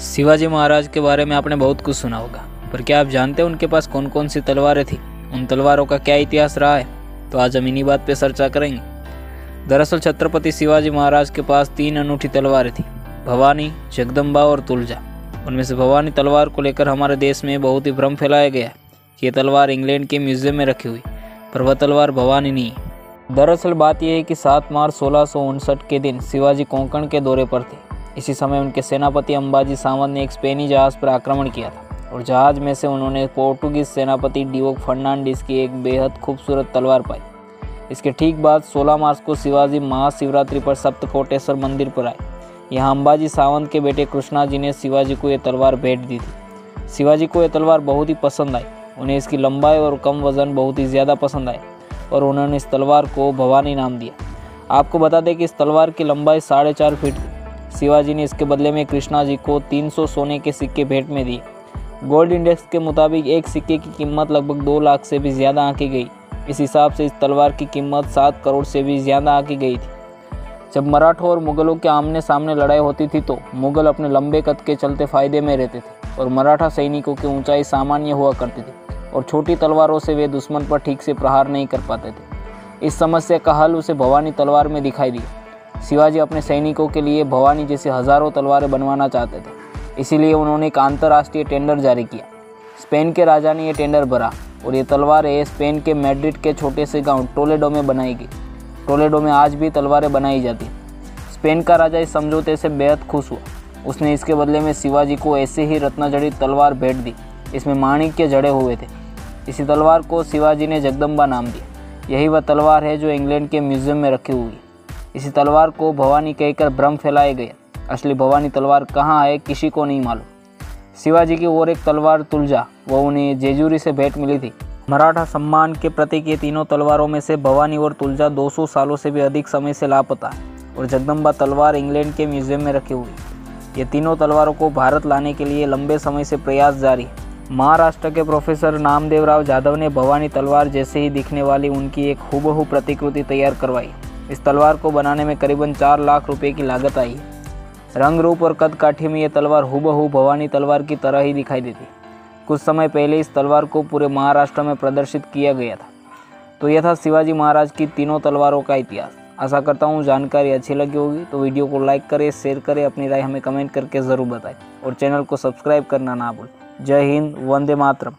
शिवाजी महाराज के बारे में आपने बहुत कुछ सुना होगा, पर क्या आप जानते हैं उनके पास कौन कौन सी तलवारें थी? उन तलवारों का क्या इतिहास रहा है? तो आज हम इन्हीं बात पर चर्चा करेंगे। दरअसल छत्रपति शिवाजी महाराज के पास तीन अनूठी तलवारें थी, भवानी जगदम्बा और तुलजा। उनमें से भवानी तलवार को लेकर हमारे देश में बहुत ही भ्रम फैलाया गया ये तलवार इंग्लैंड के म्यूज़ियम में रखी हुई, पर वह तलवार भवानी नहीं दरअसल बात यह है कि 7 मार्च सोलह के दिन शिवाजी कोंकण के दौरे पर थे। इसी समय उनके सेनापति अंबाजी सावंत ने एक स्पेनी जहाज़ पर आक्रमण किया था और जहाज़ में से उन्होंने पोर्टुगीज सेनापति डिवोक फर्नांडिस की एक बेहद खूबसूरत तलवार पाई। इसके ठीक बाद 16 मार्च को शिवाजी महाशिवरात्रि पर सप्तकोटेश्वर मंदिर पर आए। यहाँ अंबाजी सावंत के बेटे कृष्णा जी ने शिवाजी को यह तलवार भेंट दी थी। शिवाजी को यह तलवार बहुत ही पसंद आई। उन्हें इसकी लंबाई और कम वज़न बहुत ही ज़्यादा पसंद आए और उन्होंने इस तलवार को भवानी नाम दिया। आपको बता दें कि इस तलवार की लंबाई साढ़े चार फीट थी। शिवाजी ने इसके बदले में कृष्णा जी को 300 सोने के सिक्के भेंट में दिए गोल्ड इंडेक्स के मुताबिक एक सिक्के की कीमत लगभग दो लाख से भी ज़्यादा आंकी गई। इस हिसाब से इस तलवार की कीमत सात करोड़ से भी ज़्यादा आंकी गई थी। जब मराठों और मुगलों के आमने सामने लड़ाई होती थी तो मुगल अपने लंबे कद के चलते फ़ायदे में रहते थे और मराठा सैनिकों की ऊंचाई सामान्य हुआ करती थी और छोटी तलवारों से वे दुश्मन पर ठीक से प्रहार नहीं कर पाते थे। इस समस्या का हल उसे भवानी तलवार में दिखाई दिया। शिवाजी अपने सैनिकों के लिए भवानी जैसे हज़ारों तलवारें बनवाना चाहते थे। इसीलिए उन्होंने एक अंतर्राष्ट्रीय टेंडर जारी किया। स्पेन के राजा ने यह टेंडर भरा और ये तलवारें स्पेन के मैड्रिड के छोटे से गाँव टोलेडो में बनाई गई। टोलेडो में आज भी तलवारें बनाई जाती स्पेन का राजा इस समझौते से बेहद खुश हुआ। उसने इसके बदले में शिवाजी को ऐसे ही रत्नजड़ित तलवार भेंट दी, इसमें माणिक के जड़े हुए थे। इसी तलवार को शिवाजी ने जगदम्बा नाम दिया। यही वह तलवार है जो इंग्लैंड के म्यूज़ियम में रखी हुई। इसी तलवार को भवानी कहकर भ्रम फैलाए गए। असली भवानी तलवार कहाँ है किसी को नहीं मालूम। शिवाजी की और एक तलवार तुलजा वो उन्हें जेजूरी से भेंट मिली थी। मराठा सम्मान के प्रतीक ये तीनों तलवारों में से भवानी और तुलजा 200 सालों से भी अधिक समय से लापता है और जगदम्बा तलवार इंग्लैंड के म्यूज़ियम में रखी हुई ये तीनों तलवारों को भारत लाने के लिए लंबे समय से प्रयास जारी है। महाराष्ट्र के प्रोफेसर नामदेव राव जाधव ने भवानी तलवार जैसे ही दिखने वाली उनकी एक हुबहू प्रतिकृति तैयार करवाई। इस तलवार को बनाने में करीबन चार लाख रुपए की लागत आई। रंग रूप और कद काठी में यह तलवार हुबहू भवानी तलवार की तरह ही दिखाई देती। कुछ समय पहले इस तलवार को पूरे महाराष्ट्र में प्रदर्शित किया गया था। तो यह था शिवाजी महाराज की तीनों तलवारों का इतिहास। आशा करता हूँ जानकारी अच्छी लगी होगी तो वीडियो को लाइक करें, शेयर करें, अपनी राय हमें कमेंट करके ज़रूर बताएँ। और चैनल को सब्सक्राइब करना ना भूलें। जय हिंद, वंदे मातरम।